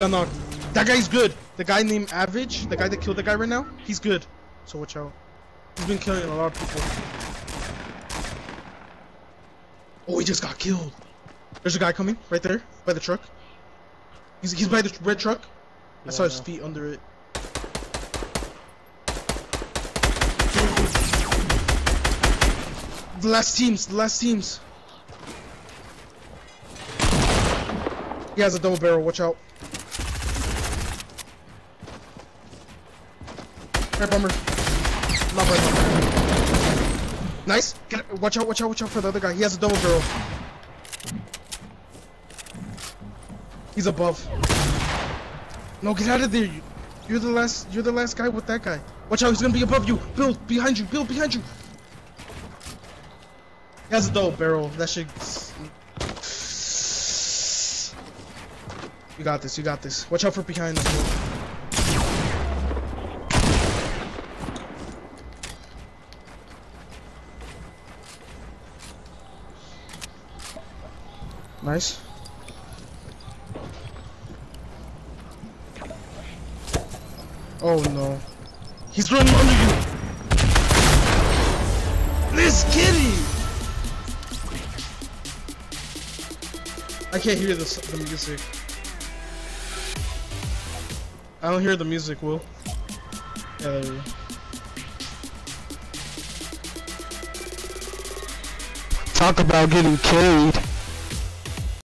Knocked. That guy's good. The guy named Average, the guy that killed the guy right now, he's good. So watch out. He's been killing a lot of people. Oh, he just got killed. There's a guy coming right there by the truck. He's he's by the red truck. I saw his feet under it. The last teams, the last teams. He has a double barrel, watch out. Right bummer. Not right bummer. Nice. Get. Watch out, watch out, watch out for the other guy. He has a double barrel. He's above. No, get out of there. You- You're the last you're the last guy with that guy. Watch out, he's gonna be above you. Bill, behind you, Bill, behind you. He has a double barrel. That shit You got this, you got this. Watch out for behind. Nice. Oh no. He's running under you! This kitty! I can't hear the, the music. I don't hear the music, Will. Yeah. Talk about getting carried.